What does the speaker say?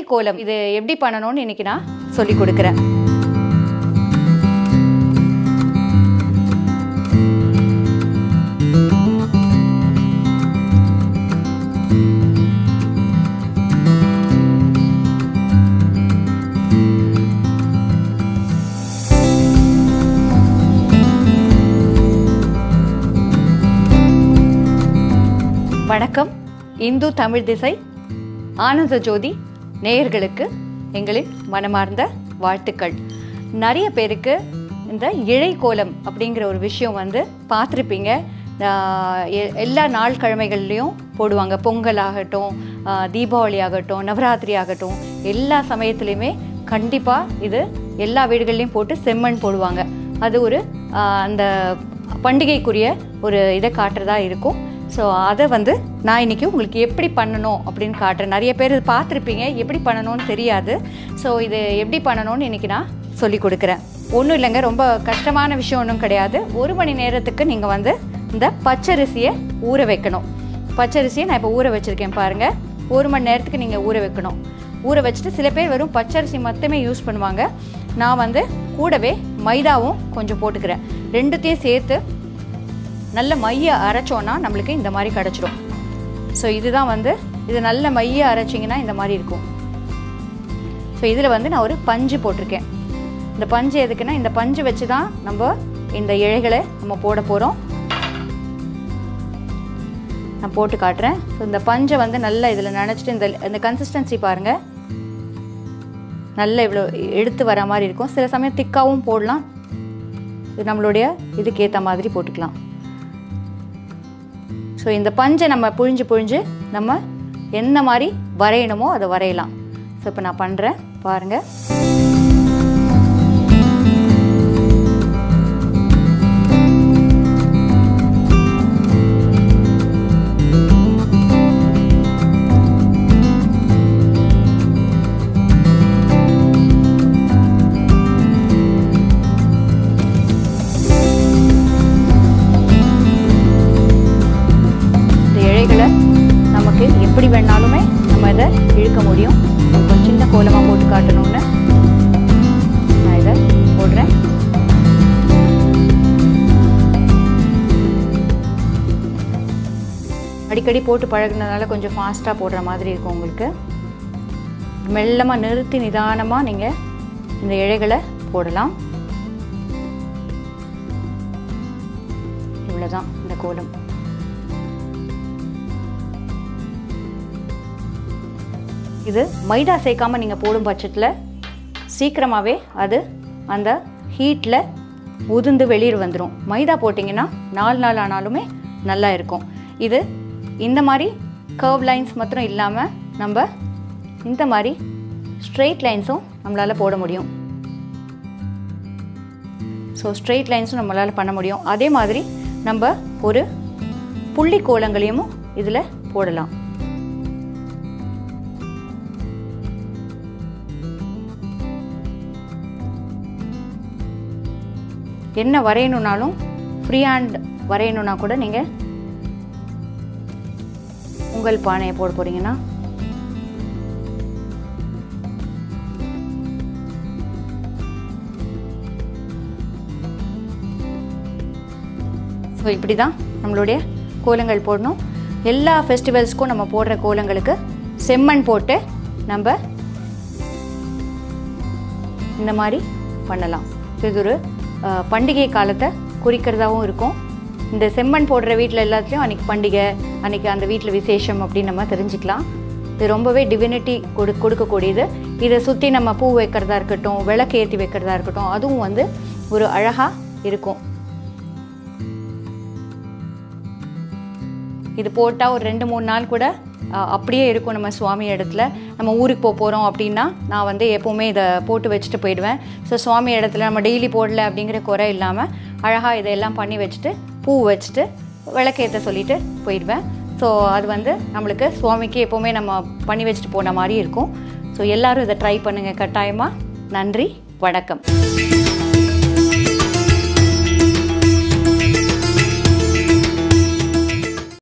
இழை கோலம். இது எப்படி பண்ணணும்னு இன்னைக்கு நான் சொல்லி கொடுக்குறேன். வணக்கம். இந்து தமிழ் திசை ஆனந்த ஜோதி நேயர்களுக்கு எங்களின் மனமார்ந்த வாழ்த்துக்கள். நிறைய பேருக்கு இந்த இழை கோலம் அப்படிங்கிற ஒரு விஷயம் வந்து பார்த்துருப்பீங்க. எ- எல்லா நாள் கிழமைகள்லையும் போடுவாங்க. பொங்கல் ஆகட்டும் தீபாவளி ஆகட்டும் நவராத்திரி ஆகட்டும் எல்லா சமயத்துலேயுமே கண்டிப்பாக இது எல்லா வீடுகள்லையும் போட்டு செம்மண் போடுவாங்க. அது ஒரு அந்த பண்டிகைக்குரிய ஒரு இதை காட்டுறதா இருக்கும். ஸோ அதை வந்து நான் இன்னைக்கு உங்களுக்கு எப்படி பண்ணணும் அப்படின்னு காட்டுறேன். நிறைய பேர் இது பார்த்துருப்பீங்க. எப்படி பண்ணணும்னு தெரியாது. ஸோ இது எப்படி பண்ணணும்னு இன்றைக்கி நான் சொல்லி கொடுக்குறேன். ஒன்றும் இல்லைங்க ரொம்ப கஷ்டமான விஷயம் ஒன்றும் கிடையாது. ஒரு மணி நேரத்துக்கு நீங்கள் வந்து இந்த பச்சரிசியை ஊற வைக்கணும். பச்சரிசியை நான் இப்போ ஊற வச்சுருக்கேன் பாருங்கள் ஒரு மணி நேரத்துக்கு நீங்கள் ஊற வைக்கணும். ஊற வச்சுட்டு சில பேர் வெறும் பச்சரிசி மட்டுமே யூஸ் பண்ணுவாங்க. நான் வந்து கூடவே மைதாவும் கொஞ்சம் போட்டுக்கிறேன். ரெண்டுத்தையும் சேர்த்து நல்ல மைய அரைச்சோன்னா நம்மளுக்கு இந்த மாதிரி கிடச்சிரும். ஸோ இதுதான் வந்து இது நல்ல மைய அரைச்சிங்கன்னா இந்த மாதிரி இருக்கும். ஸோ இதில் வந்து நான் ஒரு பஞ்சு போட்டிருக்கேன். இந்த பஞ்சு எதுக்குன்னா இந்த பஞ்சு வச்சு தான் நம்ம இந்த இழைகளை நம்ம போட போகிறோம் நான் போட்டு காட்டுறேன். ஸோ இந்த பஞ்சை வந்து நல்லா இதில் நினச்சிட்டு இந்த இந்த கன்சிஸ்டன்சி பாருங்கள் நல்லா இவ்வளோ எடுத்து வர மாதிரி இருக்கும். சில சமயம் திக்காவும் போடலாம். இது நம்மளுடைய இதுக்கேற்ற மாதிரி போட்டுக்கலாம். ஸோ இந்த பஞ்சை நம்ம புழிஞ்சு புழிஞ்சு நம்ம என்ன மாதிரி வரையணுமோ அதை வரையலாம். ஸோ இப்போ நான் பண்ணுறேன் பாருங்கள் நம்ம இதை இழுக்க முடியும். கொஞ்சம் சின்ன கோலமாக போட்டு காட்டணும்னு நான் இதை போடுறேன். அடிக்கடி போட்டு பழகினதுனால கொஞ்சம் ஃபாஸ்ட்டாக போடுற மாதிரி இருக்கும் உங்களுக்கு. மெல்லமாக நிறுத்தி நிதானமாக நீங்கள் இந்த இழைகளை போடலாம். இவ்வளோதான் இந்த கோலம். இது மைதா சேர்க்காமல் நீங்கள் போடும் பட்சத்தில் சீக்கிரமாகவே அது அந்த ஹீட்டில் உதிர்ந்து வெளியில் வந்துடும் மைதா போட்டிங்கன்னா நாலு நாள் ஆனாலுமே நல்லா இருக்கும். இது இந்த மாதிரி கர்வ் லைன்ஸ் மாத்திரம் இல்லாமல் நம்ம இந்த மாதிரி ஸ்ட்ரெயிட் லைன்ஸும் நம்மளால் போட முடியும். ஸோ ஸ்ட்ரெயிட் லைன்ஸும் நம்மளால் பண்ண முடியும். அதே மாதிரி நம்ம ஒரு புள்ளி கோலங்களையும் இதில் போடலாம். என்ன வரையணுன்னாலும் ஃப்ரீ ஹேண்ட் வரையணுன்னா கூட நீங்கள் உங்கள் பானையை போட போகிறீங்கன்னா ஸோ இப்படி தான் நம்மளுடைய கோலங்கள் போடணும். எல்லா ஃபெஸ்டிவல்ஸ்க்கும் நம்ம போடுற கோலங்களுக்கு செம்மண் போட்டு நம்ம இந்த மாதிரி பண்ணலாம். இது ஒரு பண்டிகை காலத்தை குறிக்கிறதாகவும் இருக்கும். இந்த செம்மண் போடுற வீட்டில் எல்லாத்துலேயும் அன்றைக்கி பண்டிகை அன்றைக்கி அந்த வீட்டில் விசேஷம் அப்படின்னு நம்ம தெரிஞ்சுக்கலாம். இது ரொம்பவே டிவினிட்டி கொடு கொடுக்கக்கூடியது. இதை சுற்றி நம்ம பூ வைக்கிறதா இருக்கட்டும் விளக்கு ஏற்றி வைக்கிறதா இருக்கட்டும் அதுவும் வந்து ஒரு அழகாக இருக்கும். இது போட்டால் ஒரு ரெண்டு மூணு நாள் கூட அப்படியே இருக்கும் நம்ம சுவாமி இடத்துல. நம்ம ஊருக்கு போக போகிறோம் அப்படின்னா நான் வந்து எப்போவுமே இதை போட்டு வச்சுட்டு போயிடுவேன். ஸோ சுவாமி இடத்துல நம்ம டெய்லி போடல அப்படிங்கிற குறை இல்லாமல் அழகாக இதெல்லாம் பண்ணி வச்சுட்டு பூ வச்சுட்டு விளக்கேற்ற சொல்லிட்டு போயிடுவேன். ஸோ அது வந்து நம்மளுக்கு சுவாமிக்கு எப்போவுமே நம்ம பண்ணி வச்சுட்டு போன மாதிரி இருக்கும். ஸோ எல்லாரும் இதை ட்ரை பண்ணுங்கள் கட்டாயமாக நன்றி வணக்கம்.